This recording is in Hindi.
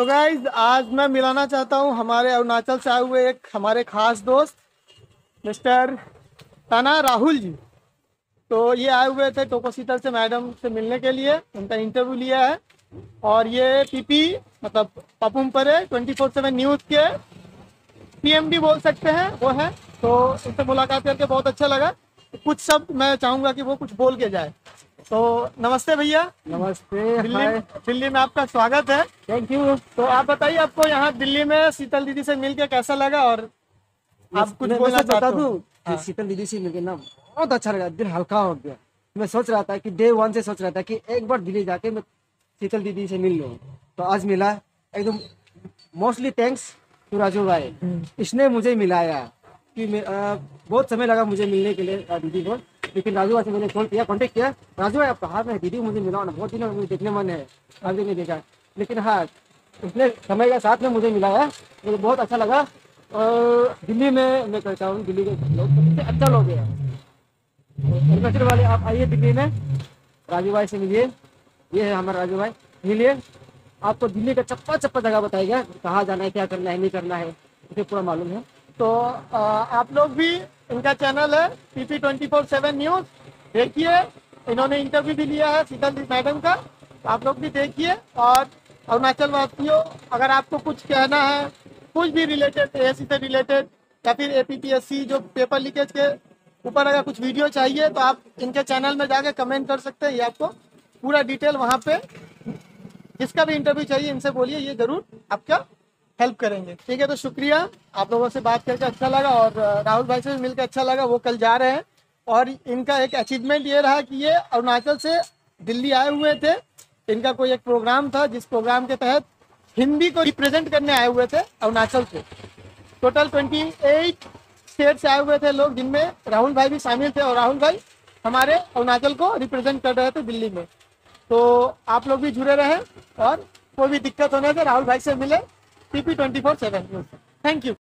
तो गाइज़ आज मैं मिलाना चाहता हूँ हमारे अरुणाचल से आए हुए एक हमारे खास दोस्त, मिस्टर ताना राहुल जी। तो ये आए हुए थे टोकोसीटर से मैडम से मिलने के लिए, उनका इंटरव्यू लिया है। और ये पीपी मतलब Papum Pare twenty four seven news के पीएमडी बोल सकते हैं, वो है। तो उनसे मुलाकात करके बहुत अच्छा लगा। कुछ शब्द मैं चाहूँगा कि वो कुछ बोल के जाए। तो नमस्ते भैया। नमस्ते दिल्ली दिल्ली में आपका स्वागत है। थैंक यू तो आप बताइए आपको यहाँ दिल्ली में शीतल दीदी से मिलके कैसा लगा और आप कुछ बोलना बता चाहते दूँ शीतल दीदी से मिलके ना बहुत अच्छा लगा दिल हल्का हो गया। मैं सोच रहा था कि डे वन से सोच रहा था कि एक बार दिल्ली जाके मैं शीतल दीदी से मिल लूँ। तो आज मिला एकदम मोस्टली थैंक्स टू राजू भाई इसने मुझे मिलाया। कि बहुत समय लगा मुझे मिलने के लिए दीदी को। लेकिन राजू भाई से मैंने कॉल किया कॉन्टेक्ट किया। राजू भाई आप कहाँ हैं? दीदी, मुझे मिला ना, बहुत दिनों मुझे देखने मन है। अभी नहीं देखा। लेकिन हाँ उसने समय के साथ में मुझे मिलाया मुझे बहुत अच्छा लगा। और दिल्ली में, मैं कहता हूँ, दिल्ली के लोग सबसे अच्छा लोग हैं। अरुणाचल वाले, आप आइए दिल्ली में। राजू भाई से मिलिए। ये है हमारा राजू भाई। मिलिए। आपको दिल्ली का चप्पा चप्पा जगह बताएगा कहाँ जाना है, क्या करना है, नहीं करना है मुझे पूरा मालूम है। तो आप लोग भी, इनका चैनल है PP twenty four seven news देखिए, इन्होंने इंटरव्यू भी लिया है शीतल मैडम का, आप लोग भी देखिए, और अरुणाचल वासियों, अगर आपको कुछ कहना है, कुछ भी रिलेटेड ए से रिलेटेड या फिर ए जो पेपर लीकेज के ऊपर अगर कुछ वीडियो चाहिए तो आप इनके चैनल में जाके कमेंट कर सकते हैं, ये आपको पूरा डिटेल वहाँ पे, जिसका भी इंटरव्यू चाहिए, इनसे बोलिए, ये ज़रूर आपका हेल्प करेंगे। ठीक है तो शुक्रिया। आप लोगों से बात करके अच्छा लगा और राहुल भाई से मिलकर अच्छा लगा, वो कल जा रहे हैं। और इनका एक अचीवमेंट ये रहा कि ये अरुणाचल से दिल्ली आए हुए थे। इनका कोई एक प्रोग्राम था, जिस प्रोग्राम के तहत हिंदी को रिप्रेजेंट करने आए हुए थे अरुणाचल से। टोटल ट्वेंटी एट स्टेट से आए हुए थे लोग, जिनमें राहुल भाई भी शामिल थे और राहुल भाई हमारे अरुणाचल को रिप्रेजेंट कर रहे थे दिल्ली में। तो आप लोग भी जुड़े रहे और कोई भी दिक्कत होने से राहुल भाई से मिले। TP twenty four seven thank you